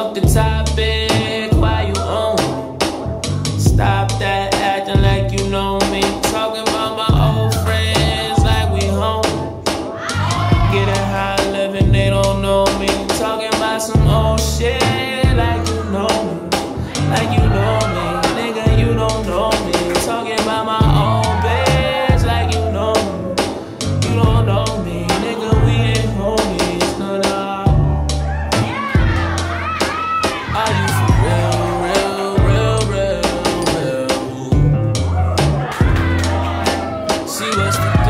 Fuck the topic, See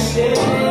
some